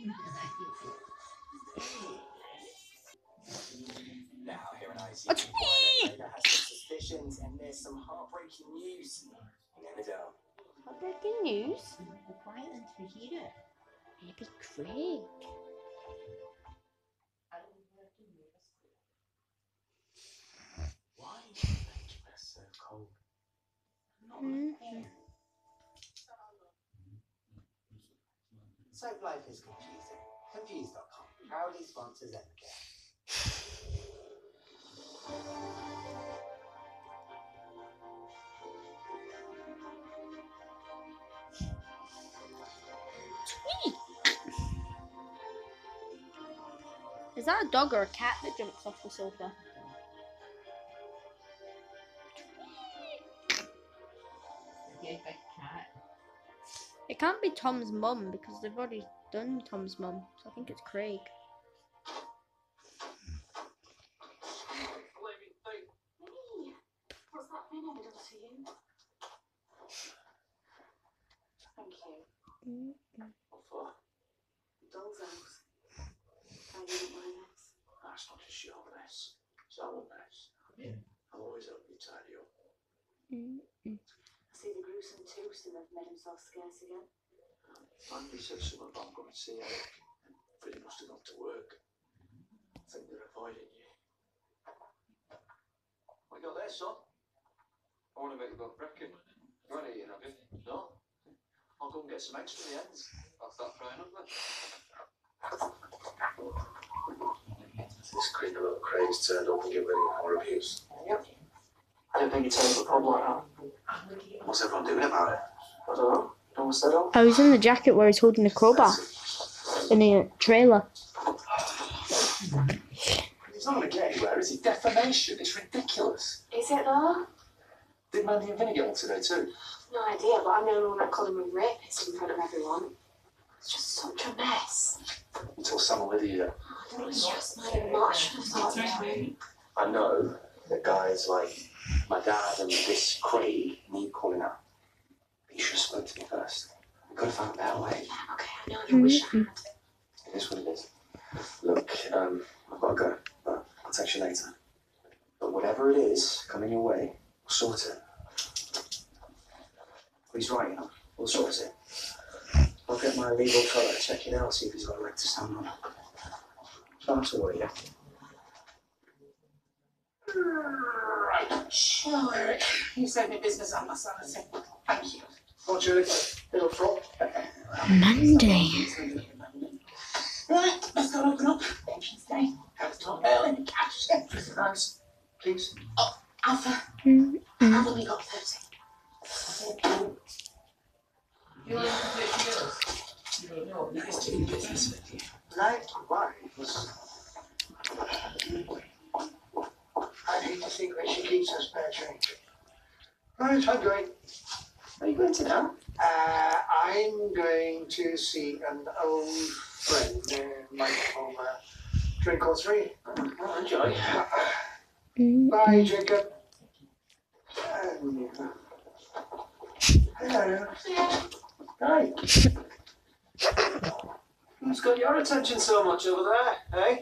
A some suspicions, and there's some heartbreaking news. Never down. Breaking news. Here. Maybe Craig. Why make so cold? Hmm. Soap life is confusing. Sponsors. Is that a dog or a cat that jumps off the sofa? It can't be Tom's mum because they've already done Tom's mum, so I think it's Craig. Mm-hmm. What's that been ever done to you? Thank you. What for? Doll's house. I didn't my mess. That's not just your mess. It's our mess. Yeah. I'll always help you tidy up. I see the gruesome twosome have made himself scarce again. Andy said something about going to see Eric, and Freddie must have gone to work. I think they're avoiding you. What you got there, son? I want to make you go brecon. You want to eat it, have you? No? I'll go and get some eggs for the ends. I'll start frying up then. This creepy little Craig's turned up and get ready for abuse. Yep. I don't think it's over a problem like that. What's everyone doing about it? I don't know. No one said. Oh, he's in the jacket where he's holding the crowbar in the trailer. He's not going to get anywhere, is he? Defamation. It's ridiculous. Is it though? Did Mandy and Vinny get one today too? No idea, but I'm the only one that called him a rapist in front of everyone. It's just such a mess. Until Sam and Lydia. It's just not even much. I thought about I know that guys like my dad and this Craig need calling out. But you should have spoke to me first. We could have found a better way. Yeah, Okay, I know you wish I had. It is what it is. Look, um, I've got to go, but I'll text you later. But whatever it is coming your way, we'll sort it. He's right, you know. We'll sort it. I'll get my legal fellow to check it out, see if he's got a leg to stand on. Don't have to worry, yeah? Right. Sure, You saved me business and my sanity. Thank you. What, Julie? Little frog? Monday. Right, let's go open up. Entrance day. Have to talk early and cash. Nice. Please. Alpha, Mm, I've only got 30. You want to play together? You don't know. You Nice can to meet you. Likewise. I'd hate to think where she keeps her spare drink. Right, I'm going. Are you going to now? Uh, I'm going to see an old friend, uh, Mike Homer. Drink or three. Oh, enjoy. mm, Bye, Jacob. Um, hello. Hi. Who's got your attention so much over there, eh?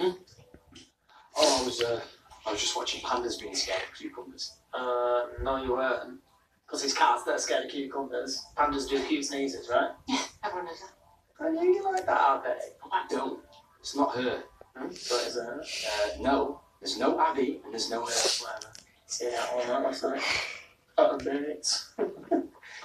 Hmm? Oh, I was, uh, I was just watching pandas being scared of cucumbers. Uh, no, you weren't. Because it's cats that are scared of cucumbers. Pandas do cute sneezes, right? Everyone knows that. I knew you like that, Abby. I don't. It's not her. Hmm? So is it her? Uh, no. There's no Abby and there's no her. Whatever. Yeah, all night last night. Oh, mate.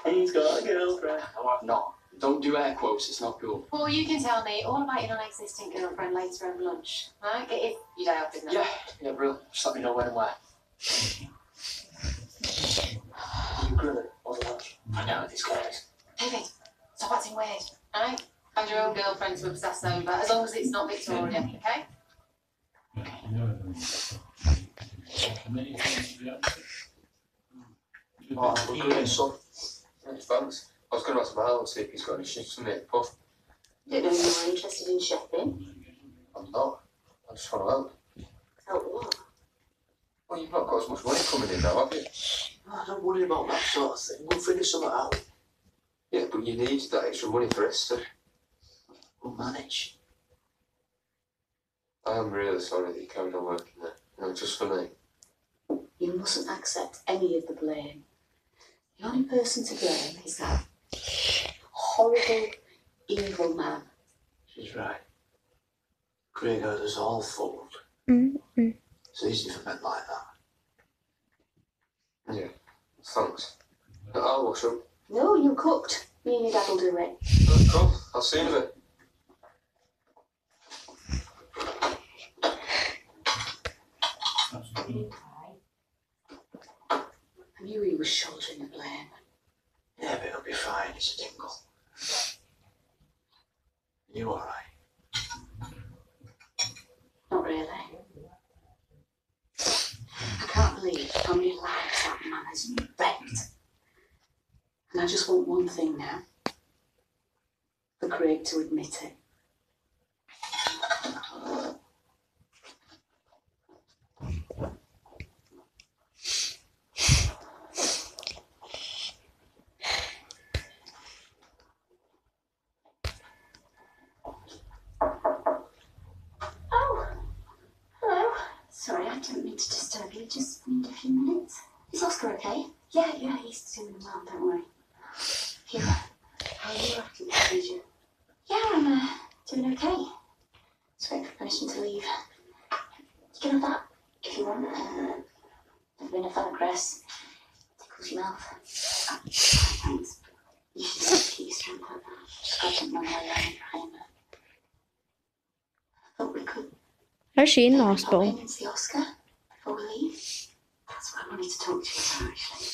He's got a girlfriend. No, I've not. Don't do air quotes, it's not cool. Well, you can tell me all about your non-existent girlfriend later over lunch. Right? Get your, your day off, isn't? Yeah, yeah, bro. Just let me know when and where. you grill it or lunch? I know these guys. David, stop acting weird. Alright? Find your own girlfriend to obsess over, as long as it's not Victoria, okay? Oh, we're good, son. Thanks, thanks. I was going to ask Val and see if he's got any shifts for me at the pub. Don't know if you're interested in chefing. I'm not. I just want to help. Help what? Well, you've not got as much money coming in now, have you? Oh, don't worry about that sort of thing. We'll figure something out. Yeah, but you need that extra money for Esther. We'll manage. I am really sorry that you carried on working there. No, just for me. You mustn't accept any of the blame. The only person to blame is that horrible, evil man. She's right. Craig had us all fooled. Mm-mm. It's easy for men like that. Yeah. Thanks. I'll wash up. No, you cooked. Me and your dad will do it. Oh, cool. I'll see you in a bit. I knew he was shouldering the blame. He's a dingle. You all right? Not really. I can't believe how many lives that man has wrecked. And I just want one thing now. For Craig to admit it. Oh, hello. Sorry, I didn't mean to disturb you. Just need a few minutes. Is Oscar okay? Yeah, yeah, he's doing well. Don't worry. Here, how are you after the procedure? Yeah, I'm uh, doing okay. Just waiting for permission to leave. You can have that if you want. Never been a fan of cress. Tickles your mouth. Ah, thanks. You should keep your strength up. Just got something on my line. I'm, uh, thought we could How's she in the Pop hospital? in and see Oscar before we leave. That's what I wanted to talk to you about, actually.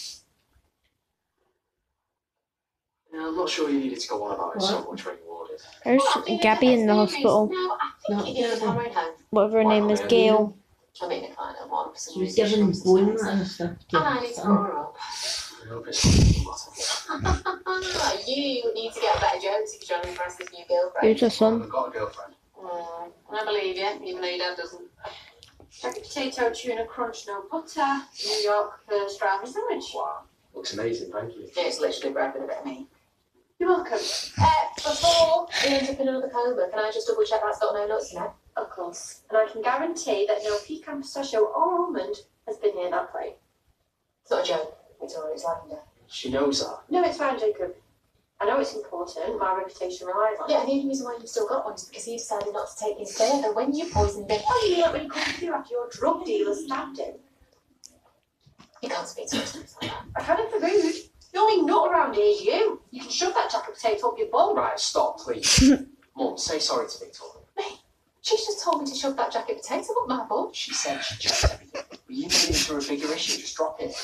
Yeah, I'm not sure you needed to go on about it so much when you ordered. How's Gabby in the hospital? No, I think it is our home. Whatever her name is, Gail. I mean, if I know one for some She was reason she given wants bone and stuff. And I need to to grow up. It's not you need to get better jokes if you're trying to impress this new girlfriend. Who's her son? I've got a girlfriend. Mm, I believe you, even though your dad doesn't. Jacket potato, tuna crunch, no butter, New York first strawberry sandwich. Wow. Looks amazing, thank you. It's literally bread with a bit of meat. You're welcome. Uh, before we end up in another coma, can I just double check that's got no nuts in it? Of course. And I can guarantee that no pecan, pistachio, or almond has been near that plate. It's not a joke. It's always lavender. She knows that. No, it's fine, Jacob. I know it's important. My reputation relies on it. Yeah, and the only reason why you've still got one is because he decided not to take his further when you poisoned him. Oh, you mean like when he come to you after your drug dealer stabbed him? You can't speak to us like that. I can't for rude. The only nut around here is you. You can shove that jacket potato up your bum. Right, stop, please. Mum, say sorry to Victoria. Me? She's just told me to shove that jacket potato up my bum. She said she checked everything. But you made it into a bigger issue, just drop it.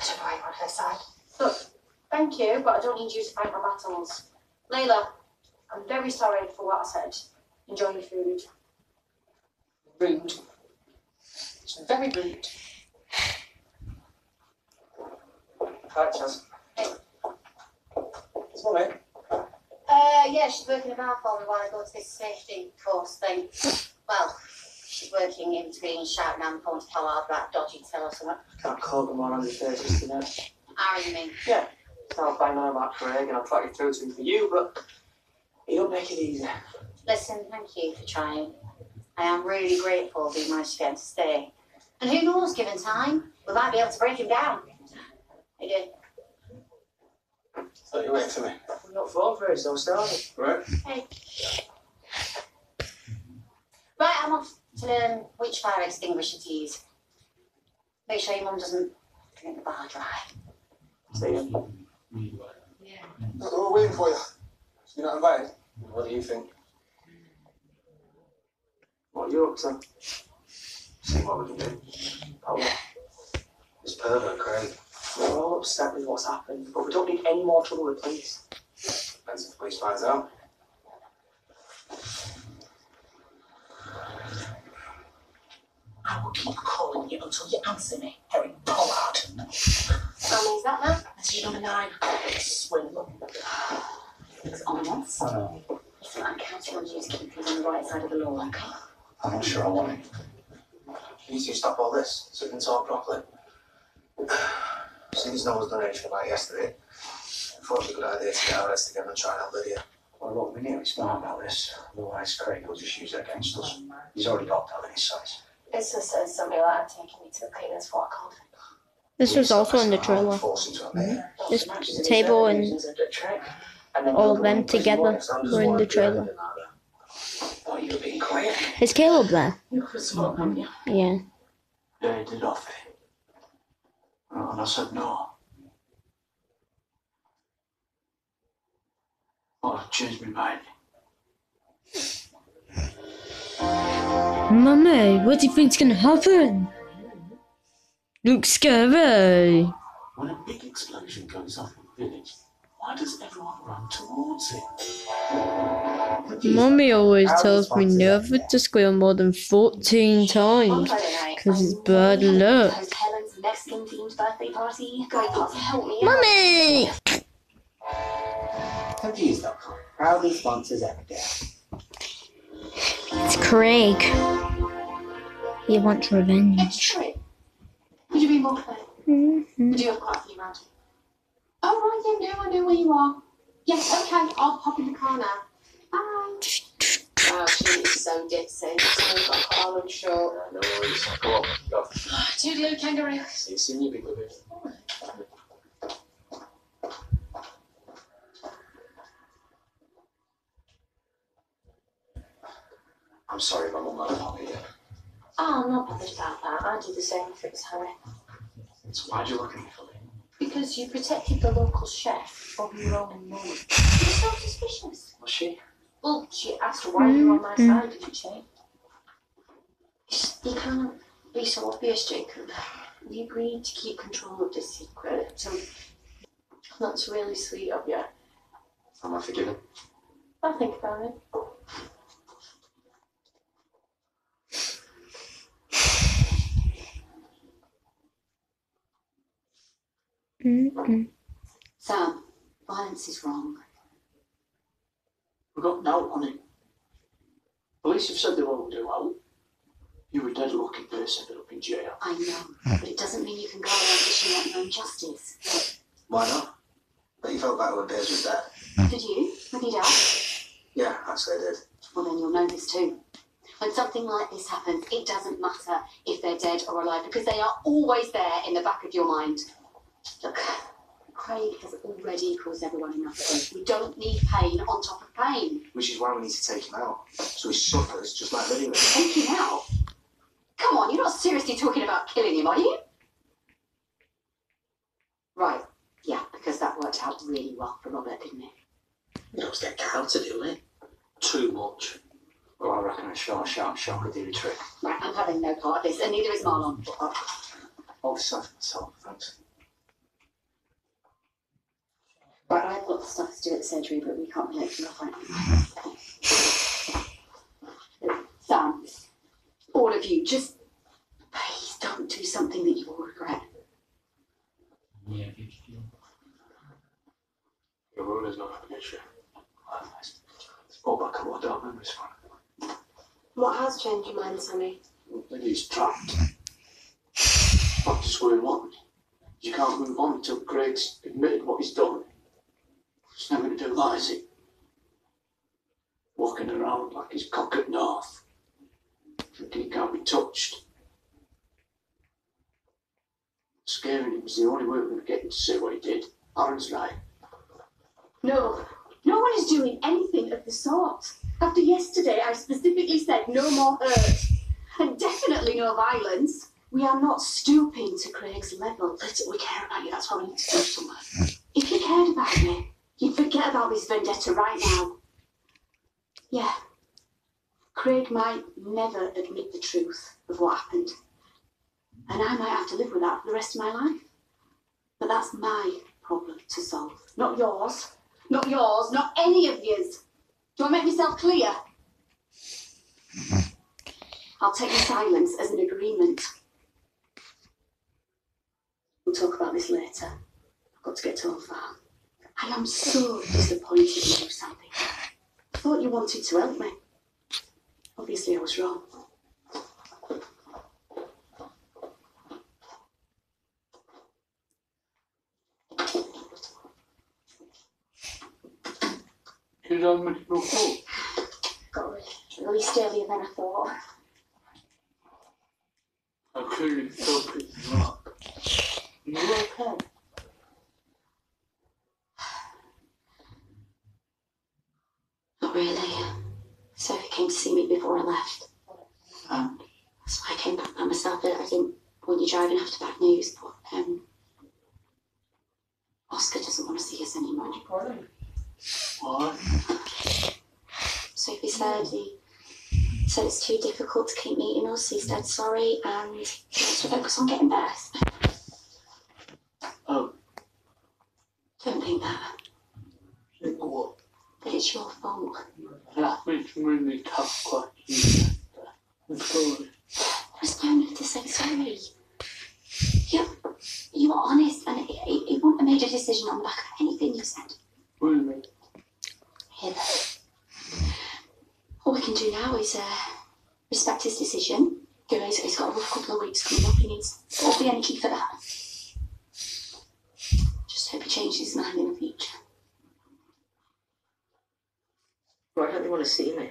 I don't know why you're on her side. Look, thank you, but I don't need you to fight my battles. Layla, I'm very sorry for what I said. Enjoy your food. Rude. It's very rude. Hi, Chas. Hey. It's Mummy. Uh, yeah, she's working a bar for me while I go to this safety course thing. Well, she's working in between shouting down the phone to Pollard that dodgy tell or something. Can't call them on on your faces tonight. How you mean? I'll bang on about Craig and I'll track you through to him for you, but he don't make it easy. Listen, thank you for trying. I am really grateful that you managed to get him to stay. And who knows, given time, we might be able to break him down. I did. Thought you waiting for me. I'm not phone for it, so started. Right. Hey. Right, I'm off to learn which fire extinguisher to use. Make sure your mum doesn't drink the bar dry. See you. Yeah, we're waiting for you. You're not invited? What do you think? What are you up to? See what we can do. Oh, This pervert, Craig. we're all upset with what's happened, but we don't need any more trouble with police. Depends if the police finds out. I will keep calling you until you answer me, Eric Pollard. How many is that now? That's your number nine. Swindle. It's honest. Listen, I'm counting on you to keep things on the right side of the law. I'm not sure I want it. You need to stop all this so we can talk properly. Seems no one's done anything about it yesterday. I thought it was a good idea to get our heads together and try and help Lydia. Well, look, we need to be smart about this. Otherwise, Craig will just use it against us. He's already got that in his size. It's just says something like taking me to the cleaners for a coffee. This was also in the trailer. This table and all of them together were in the trailer. Is Caleb there? You? Yeah. They did offer. And I said no. Oh, I changed my mind. Mummy, what do you think's gonna happen? Looks scary. When a big explosion goes off in the village, why does everyone run towards it? Mummy always tells me never to squeal more than 14 times. Cause it's bad luck. Host Helen's Mexican themed birthday party. Great parts help me out. Mummy! Confused.com. Proudly sponsors Epidemic. It's Craig. He wants revenge. True. Would you be more clear? Mhm. We do have quite a few around here. Oh, right, yeah, no, I know where you are. Yes, okay, I'll pop in the car now. Bye. Wow, she is so ditzy. So got collar and short. No worries. Go on, go. Toodaloo, kangaroo. See you soon, you big baby. I'm sorry, my mum had a pop here. Oh, I'm not bothered about that. I do the same if it was Harry. So why'd you look at me for funny? Because you protected the local chef over your own mum. You're so suspicious. Was she? Well, she asked why you were on my mm-hmm. side, didn't she? You can't be so obvious, Jacob. We agreed to keep control of this secret, so that's really sweet of you. Am I forgiven? I'll think about it. Mm-mm. Sam, violence is wrong. We've got no on it. Police have said they won't do well. You were a dead lucky person ended up in jail. I know, but it doesn't mean you can go around dishing out your own justice. Why not? But you felt better when Piers was dead. Did you? With your dad? Yeah, actually I did. Well, then you'll know this too. When something like this happens, it doesn't matter if they're dead or alive because they are always there in the back of your mind. Look, Craig has already caused everyone enough pain. We don't need pain on top of pain. Which is why we need to take him out. So he suffers just like living with Take him out. Come on, you're not seriously talking about killing him, are you? Right, yeah, because that worked out really well for Robert, didn't it? You don't get Cal to do it. Too much. Well, I reckon a short, sharp shock would do the trick. Right, I'm having no part of this, and neither is Marlon. Oh, sorry for myself, thanks. Right, I've got stuff to do at surgery, but we can't be late for your appointment. Sam, all of you, just please don't do something that you will regret. Yeah, Your rule is not having an issue. It's all back at what dark memories from. What has changed your mind, Sammy? Maybe he's trapped. Back to square one. You can't move on until Greg's admitted what he's done. He's never going to do that, is? Walking around like he's cock at north. Thinking he can't be touched. Scaring him is the only way we're going to get him to say what he did. Aaron's right. No, no one is doing anything of the sort. After yesterday, I specifically said no more hurt. And definitely no violence. We are not stooping to Craig's level. We care about you, that's why we need to do something. If you cared about me, you'd forget about this vendetta right now. Yeah. Craig might never admit the truth of what happened. And I might have to live with that for the rest of my life. But that's my problem to solve. Not yours. Not yours. Not any of yours. Do I make myself clear? I'll take the silence as an agreement. We'll talk about this later. I've got to get to Old Farm. I am so disappointed in you, Sandy. I thought you wanted to help me. Obviously, I was wrong. Did I miss my fault? Got released earlier than I thought. I couldn't stop picking you up. You okay? Not really. Sophie came to see me before I left. Um, That's why I came back by myself. I didn't want you driving after bad news, but um, Oscar doesn't want to see us anymore. what? Sophie said he said it's too difficult to keep meeting us. He's dead sorry and he wants to focus on getting better. Oh. Don't think that. Think what? That it's your fault. That makes really tough questions. I'm sorry. There's no need to say sorry. You, you were honest and it, it, it wouldn't have made a decision on the back of anything you said. Really? Here. All we can do now is uh, respect his decision. You know, he's, he's got a rough couple of weeks coming up. He needs all the energy for that. Just hope he changes his mind in the future. Why don't they want to see me?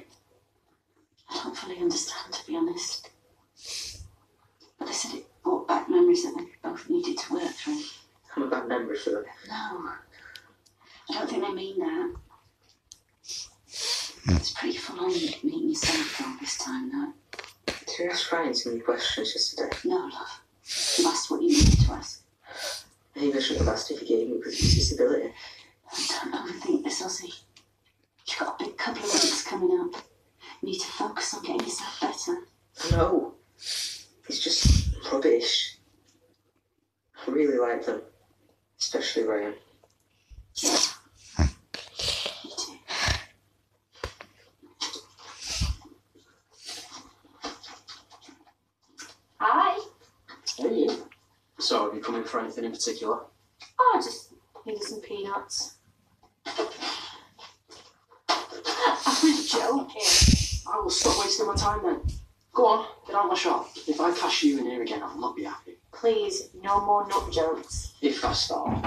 I don't fully understand, to be honest. But they said it brought back memories that they both needed to work through. I'm a bad memory for them. No, I don't think they mean that. Hmm. It's pretty full on meeting yourself all this time now. Did you ask Ryan too many questions yesterday? No, love. You asked what you needed to ask. Maybe I should have asked if you gave me previous disability. Don't overthink this, Ozzy. You've got a big couple of weeks coming up. You need to focus on getting yourself better. No. It's just rubbish. I really like them. Especially Ryan. Yeah. Me too. Hi. Hey. So, have you come in for anything in particular? Oh, I just needed some peanuts. I'm joking. I will stop wasting my time then. Go on, get out of my shop. If I catch you in here again, I'll not be happy. Please, no more nut jokes. If I start,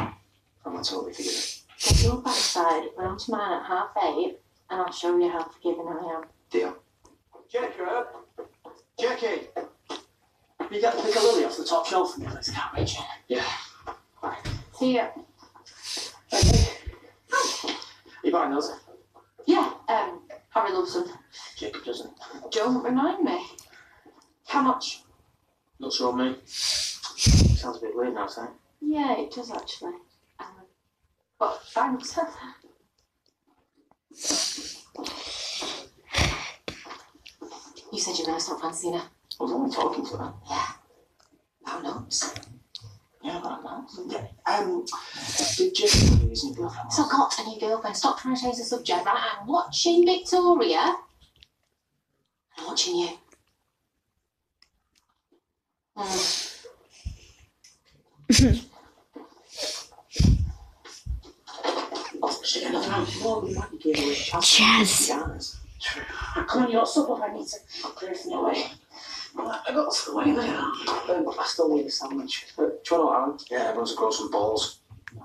I'm not totally forgiven. Get your backside, run to mine at half eight, and I'll show you how forgiving I am. Deal. Jacob! Jackie! You get the piccalilli off the top shelf for me, please. I can't reach it. Yeah. See ya. You buying those? Yeah, um, Harry loves them. Jacob doesn't. Don't remind me. How much? Looks on me. Sounds a bit weird now, saying. Yeah, it does actually. Um, but thanks. you said you were going to stop fancying her. I was only talking to her. Yeah, I'm not. Um, did Jacob tell new girlfriend? So I got a new girlfriend. Stop trying to change the subject, right? I'm watching Victoria. I'm watching you. Mm. Should get another round. Well, we might be giving away a chance. Jazz. Come on, you're so. I need to clear everything away. Right, I got to the way there. Um, I still need a sandwich. Uh, do you want one, Aaron? Yeah, everyone's grow some balls.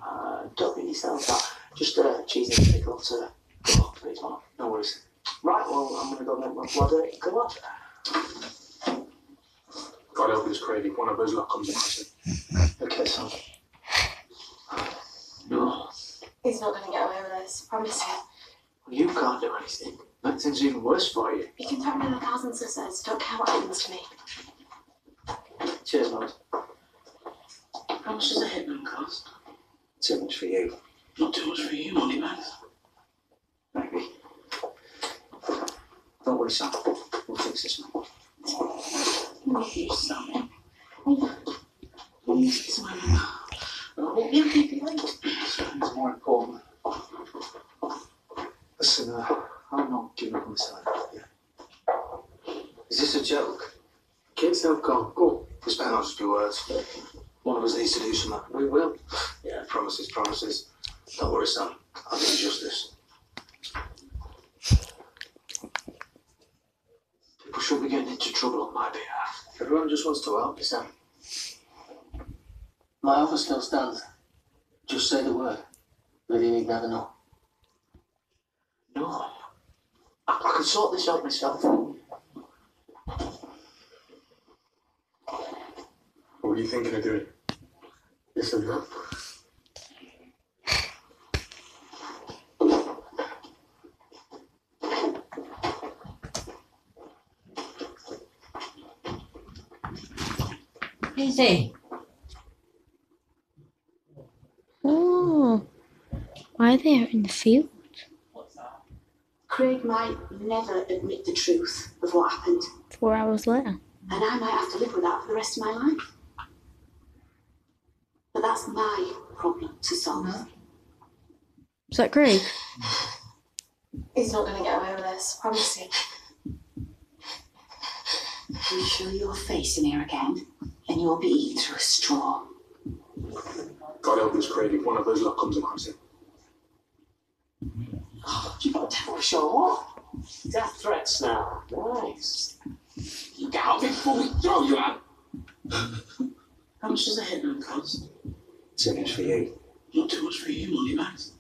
Uh, don't really yourself that. Just uh, cheese and pickle to go up, please, Mark. No worries. Right, well, I'm gonna go make my blood uh, go up. God help us, Craig, if one of us lot comes across it. Okay, so. No, He's not going to get away with this. Promise you. you can't do anything. That thing's even worse for you. You can throw me the cars and sisters. Don't care what happens to me. Cheers, lad. How much does a hitman cost? Too much for you. Not too much for you, money man. Maybe. Don't worry, Sam. We'll fix this, man. Not you, Sammy. Please, Sammy. I won't be happy if you late. Something's more important. Listen, uh, I'm not giving up on this island yet. Is this a joke? Kids, they've gone. Go. This better not just be words. One of us needs to do something. We will. Yeah, promises, promises. Don't worry, Sam. I'll do you justice. People shouldn't be getting into trouble on my behalf. Everyone just wants to help you, Sam. My offer still stands. Just say the word. Maybe you'd never know. No could sort this out myself. What are you thinking of doing? Listen up. Is he? Oh. Why are they out in the field? Craig might never admit the truth of what happened, Four hours later. and I might have to live with that for the rest of my life. But that's my problem to solve. Is that Craig? He's not gonna get away with this, promise you. You show your face in here again, and you'll be eaten through a straw. God help us, Craig, if one of those lot comes across him. Oh, you got a devil show. Death threats now. Nice. You get out before we throw you out. How much does a hitman cost? Seconds for you. Not too much for you, money bags.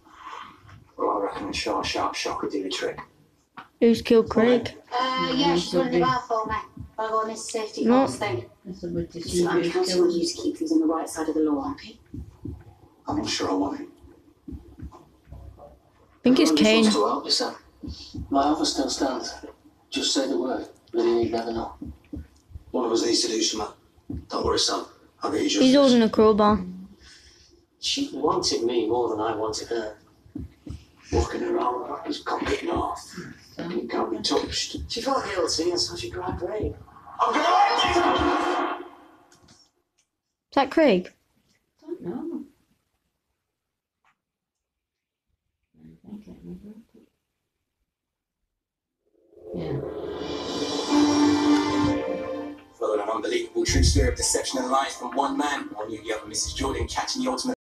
Well, I reckon a short, sharp shock would do the trick. Who's killed Craig? Uh, yeah, she's running about for me. I'll go on this safety No. course thing. That's a good So I'm counting on you to keep things on the right side of the law, okay? I'm not sure I want it. I think it's Cain. wants to help you, Sam. My offer still stands. Just say the word. Really need never know. One of us needs to do something. Don't worry, Sam. I'll get you justice. He's holding a crowbar. She wanted me more than I wanted her. Walking around like this cockpit north. You can't be touched. She felt guilty and so she grabbed Ray. I'm gonna let you! Is that Craig? don't know. I can't remember. Yeah. Following an unbelievable true story of deception and lies from one man, our new young Mrs. Jordan catching the ultimate